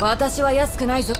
私は安くないぞ。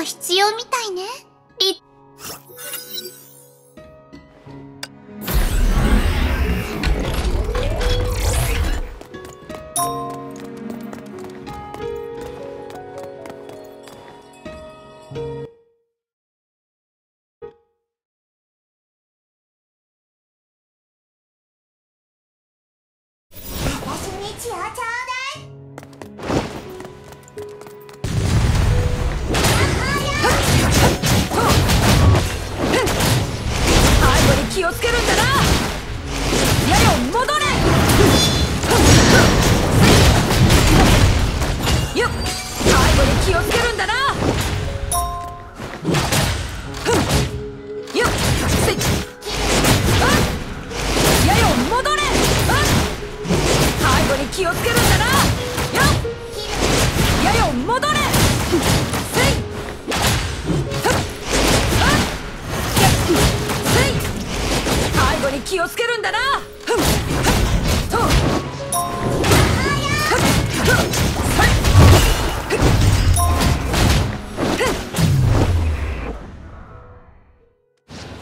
が必要みたい。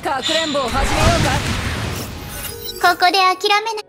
かくれんぼを始めようか。ここで諦めない。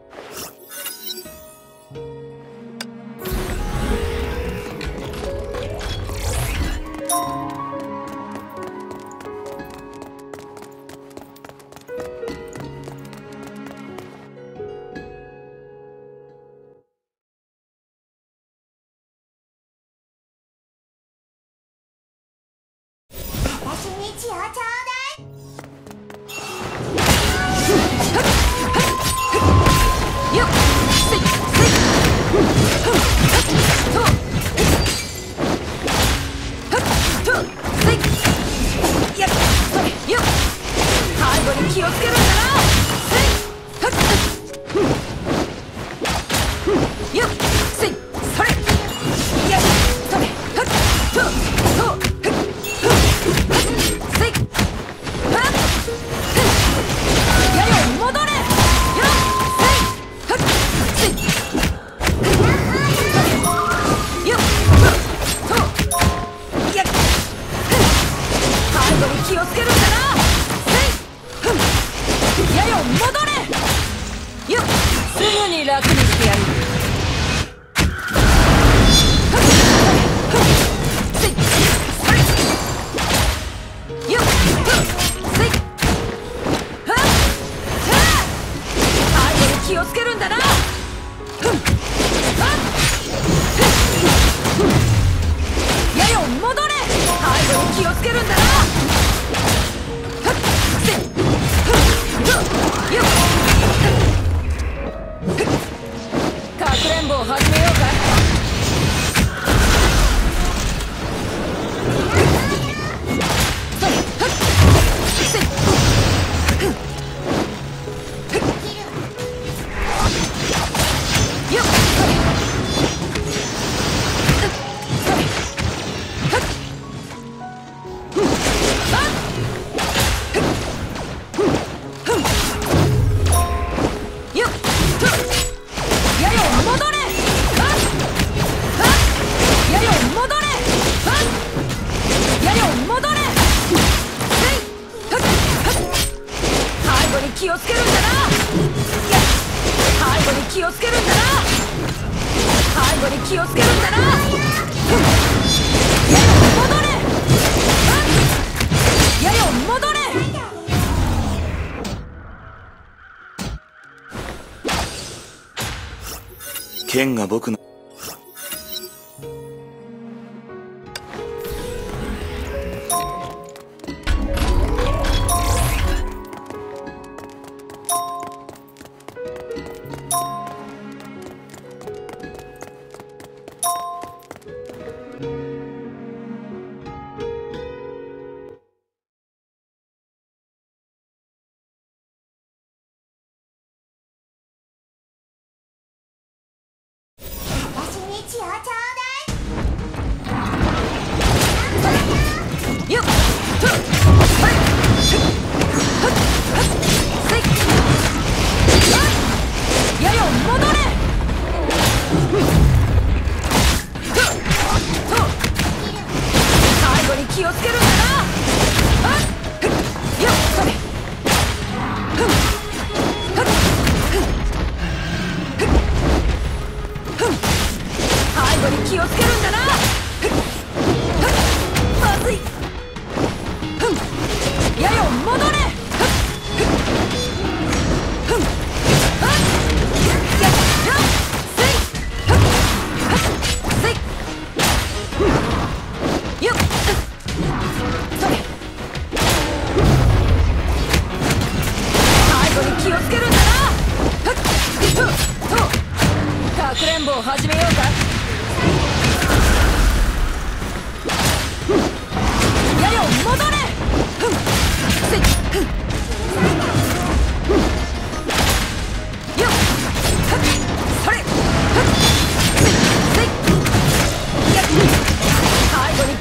剣が僕の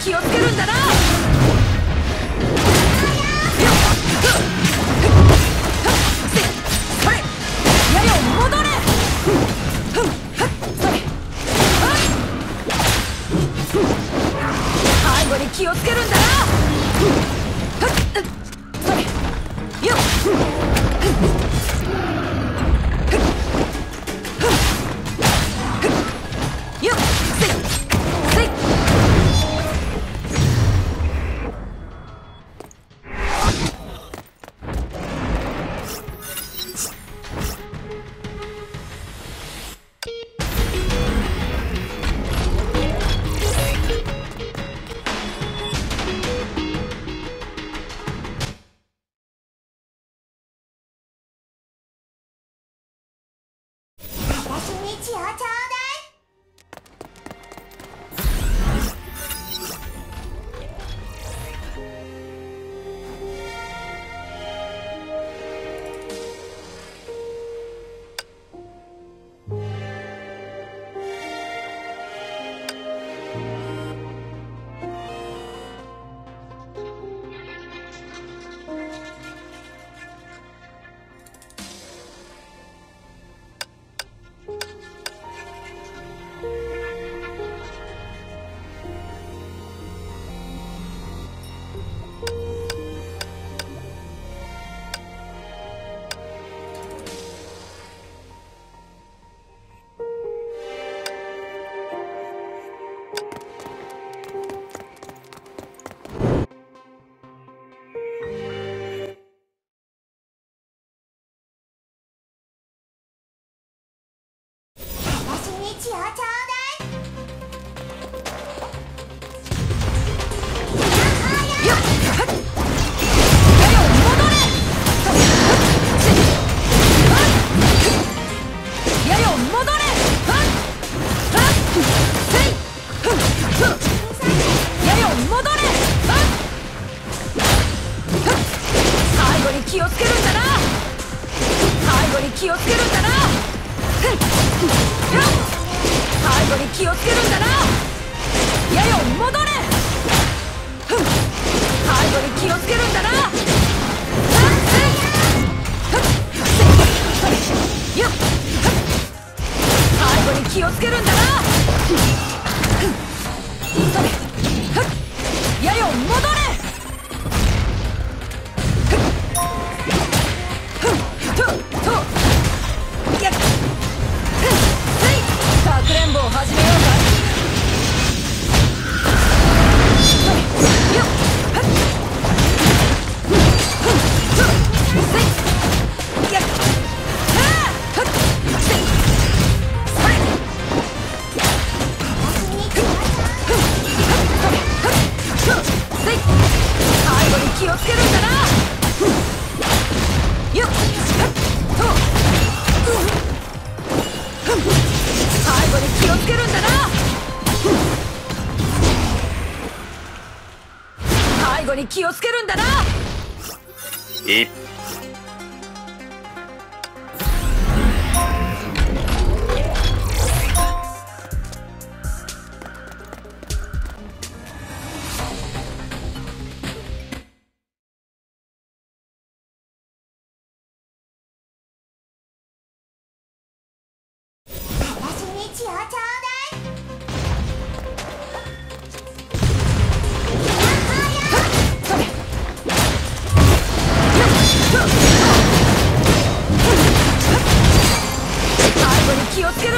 気をつけるんだな。気をつけるんだな。背後に気をつけるんだな。やよ戻れ。背後に気をつける後に気をつけるんだな。一気をつける